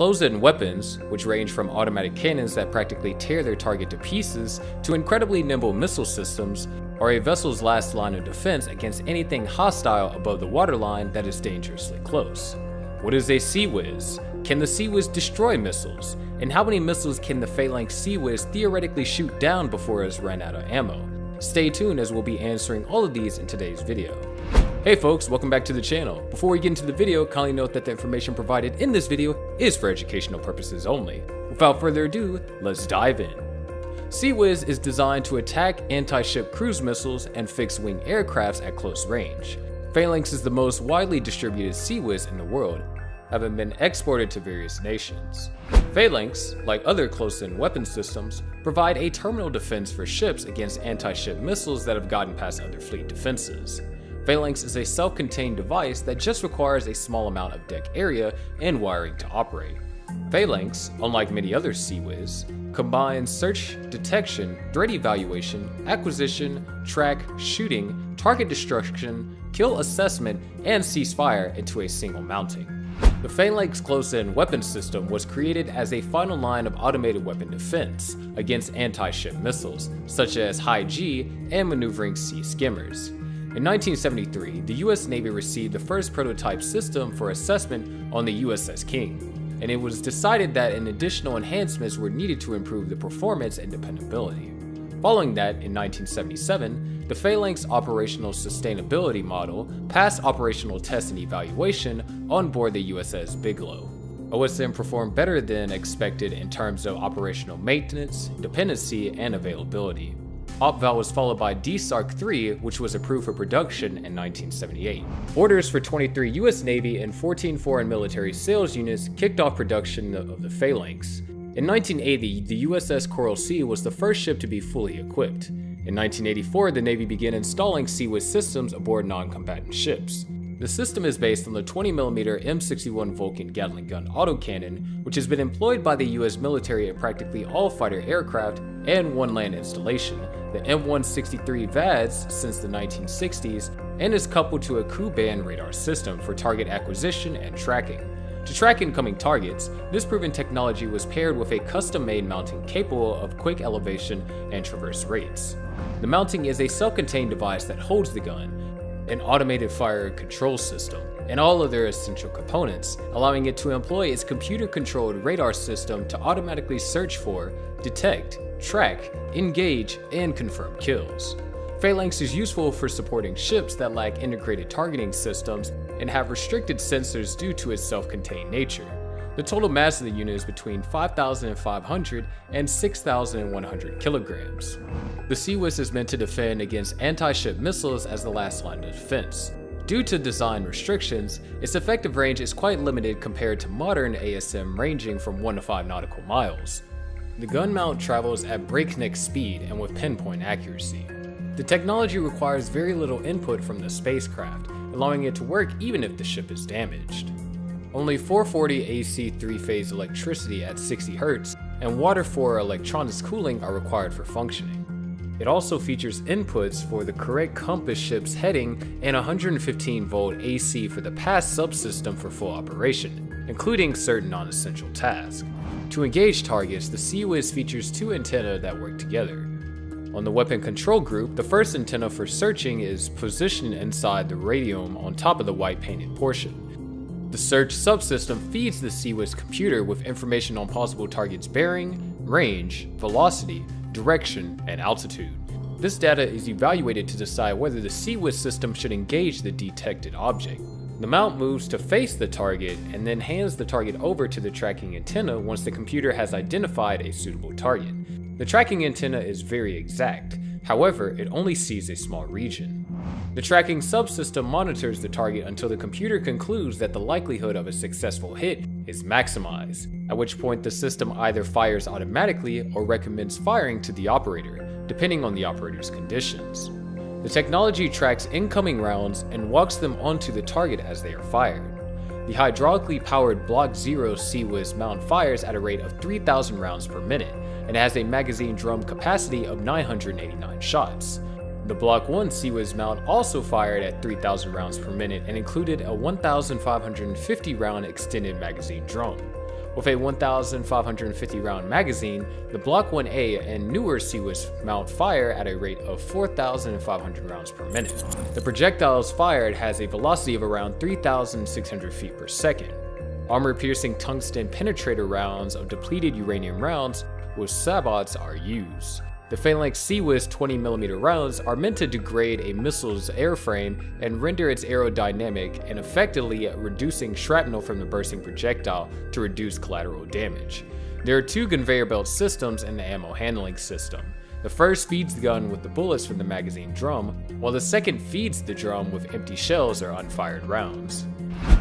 Close-in weapons, which range from automatic cannons that practically tear their target to pieces, to incredibly nimble missile systems, are a vessel's last line of defense against anything hostile above the waterline that is dangerously close. What is a CIWS? Can the CIWS destroy missiles? And how many missiles can the Phalanx CIWS theoretically shoot down before it's run out of ammo? Stay tuned as we'll be answering all of these in today's video. Hey folks, welcome back to the channel. Before we get into the video, kindly note that the information provided in this video is for educational purposes only. Without further ado, let's dive in. CIWS is designed to attack anti-ship cruise missiles and fixed-wing aircrafts at close range. Phalanx is the most widely distributed CIWS in the world, having been exported to various nations. Phalanx, like other close-in weapon systems, provide a terminal defense for ships against anti-ship missiles that have gotten past other fleet defenses. Phalanx is a self-contained device that just requires a small amount of deck area and wiring to operate. Phalanx, unlike many other CIWS, combines search, detection, threat evaluation, acquisition, track, shooting, target destruction, kill assessment, and ceasefire into a single mounting. The Phalanx close-in weapon system was created as a final line of automated weapon defense against anti-ship missiles, such as High G and maneuvering sea skimmers. In 1973, the US Navy received the first prototype system for assessment on the USS King, and it was decided that an additional enhancements were needed to improve the performance and dependability. Following that, in 1977, the Phalanx Operational Sustainability Model passed operational test and evaluation on board the USS Bigelow. OSM performed better than expected in terms of operational maintenance, dependency, and availability. OPEVAL was followed by DSARC 3, which was approved for production in 1978. Orders for 23 US Navy and 14 foreign military sales units kicked off production of the Phalanx. In 1980, the USS Coral Sea was the first ship to be fully equipped. In 1984, the Navy began installing CIWS systems aboard non-combatant ships. The system is based on the 20mm M61 Vulcan Gatling gun autocannon, which has been employed by the US military at practically all fighter aircraft and one land installation, the M163 VADS since the 1960s, and is coupled to a Ku-band radar system for target acquisition and tracking. To track incoming targets, this proven technology was paired with a custom-made mounting capable of quick elevation and traverse rates. The mounting is a self-contained device that holds the gun, an automated fire control system, and all other essential components, allowing it to employ its computer-controlled radar system to automatically search for, detect, track, engage, and confirm kills. Phalanx is useful for supporting ships that lack integrated targeting systems and have restricted sensors due to its self-contained nature. The total mass of the unit is between 5,500 and 6,100 kilograms. The CIWS is meant to defend against anti-ship missiles as the last line of defense. Due to design restrictions, its effective range is quite limited compared to modern ASM ranging from 1 to 5 nautical miles. The gun mount travels at breakneck speed and with pinpoint accuracy. The technology requires very little input from the spacecraft, allowing it to work even if the ship is damaged. Only 440 AC 3-phase electricity at 60 Hz and water for electronics cooling are required for functioning. It also features inputs for the correct compass ship's heading and 115 volt AC for the PASS subsystem for full operation, including certain non-essential tasks. To engage targets, the CIWS features two antennae that work together. On the weapon control group, the first antenna for searching is positioned inside the radome on top of the white painted portion. The search subsystem feeds the CIWS computer with information on possible targets' bearing, range, velocity, direction, and altitude. This data is evaluated to decide whether the CIWS system should engage the detected object. The mount moves to face the target and then hands the target over to the tracking antenna once the computer has identified a suitable target. The tracking antenna is very exact, however, it only sees a small region. The tracking subsystem monitors the target until the computer concludes that the likelihood of a successful hit is maximized, at which point the system either fires automatically or recommends firing to the operator, depending on the operator's conditions. The technology tracks incoming rounds and walks them onto the target as they are fired. The hydraulically powered Block 0 CIWS mount fires at a rate of 3,000 rounds per minute and has a magazine drum capacity of 989 shots. The Block 1 CIWS mount also fired at 3,000 rounds per minute and included a 1,550 round extended magazine drum. With a 1,550 round magazine, the Block 1A and newer CIWS mount fire at a rate of 4,500 rounds per minute. The projectiles fired has a velocity of around 3,600 feet per second. Armor-piercing tungsten penetrator rounds of depleted uranium rounds with sabots are used. The Phalanx CIWS 20mm rounds are meant to degrade a missile's airframe and render its aerodynamic and effectively reducing shrapnel from the bursting projectile to reduce collateral damage. There are two conveyor belt systems in the ammo handling system. The first feeds the gun with the bullets from the magazine drum, while the second feeds the drum with empty shells or unfired rounds.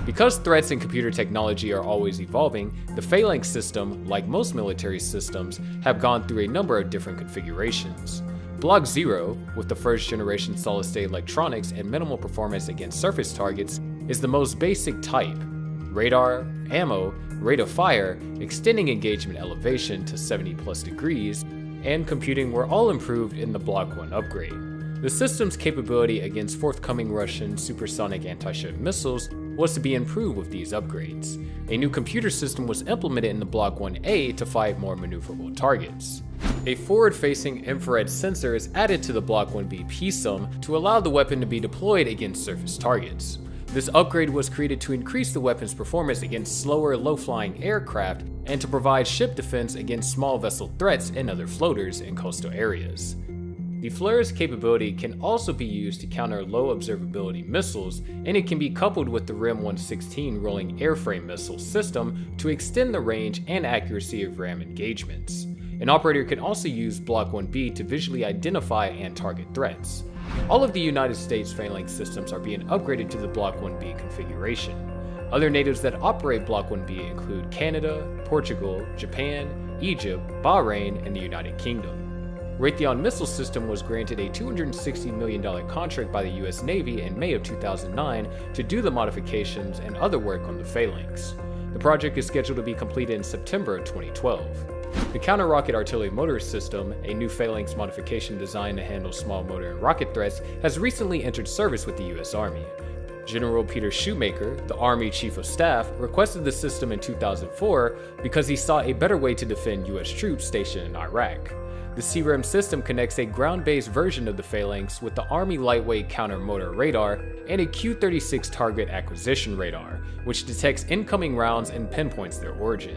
Because threats in computer technology are always evolving, the Phalanx system, like most military systems, have gone through a number of different configurations. Block 0, with the first generation solid state electronics and minimal performance against surface targets, is the most basic type. Radar, ammo, rate of fire, extending engagement elevation to 70 plus degrees, and computing were all improved in the Block 1 upgrade. The system's capability against forthcoming Russian supersonic anti-ship missiles was to be improved with these upgrades. A new computer system was implemented in the Block 1A to fight more maneuverable targets. A forward-facing infrared sensor is added to the Block 1B PSUM to allow the weapon to be deployed against surface targets. This upgrade was created to increase the weapon's performance against slower, low-flying aircraft and to provide ship defense against small vessel threats and other floaters in coastal areas. The FLIR's capability can also be used to counter low observability missiles, and it can be coupled with the RIM 116 rolling airframe missile system to extend the range and accuracy of RAM engagements. An operator can also use Block 1B to visually identify and target threats. All of the United States Phalanx systems are being upgraded to the Block 1B configuration. Other natives that operate Block 1B include Canada, Portugal, Japan, Egypt, Bahrain, and the United Kingdom. Raytheon Missile System was granted a $260 million contract by the US Navy in May of 2009 to do the modifications and other work on the Phalanx. The project is scheduled to be completed in September of 2012. The Counter Rocket Artillery Mortar System, a new Phalanx modification designed to handle small mortar and rocket threats, has recently entered service with the US Army. General Peter Schoomaker, the Army Chief of Staff, requested the system in 2004 because he saw a better way to defend US troops stationed in Iraq. The CRAM system connects a ground-based version of the Phalanx with the Army Lightweight Counter Mortar Radar and a Q-36 Target Acquisition Radar, which detects incoming rounds and pinpoints their origin.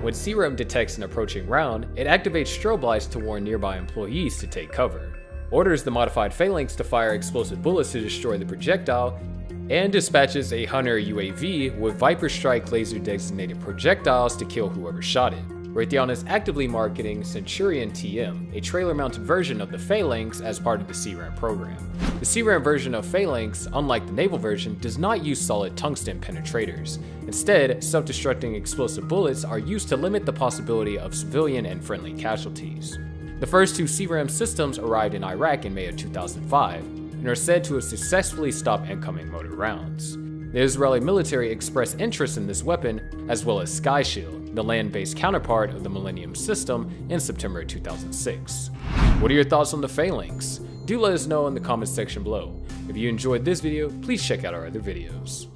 When CRAM detects an approaching round, it activates strobe lights to warn nearby employees to take cover, orders the modified Phalanx to fire explosive bullets to destroy the projectile, and dispatches a Hunter UAV with Viper Strike laser designated projectiles to kill whoever shot it. Raytheon is actively marketing Centurion TM, a trailer-mounted version of the Phalanx as part of the CRAM program. The CRAM version of Phalanx, unlike the naval version, does not use solid tungsten penetrators. Instead, self-destructing explosive bullets are used to limit the possibility of civilian and friendly casualties. The first two CRAM systems arrived in Iraq in May of 2005, and are said to have successfully stopped incoming mortar rounds. The Israeli military expressed interest in this weapon, as well as Sky Shield, the land-based counterpart of the Millennium system, in September 2006. What are your thoughts on the Phalanx? Do let us know in the comments section below. If you enjoyed this video, please check out our other videos.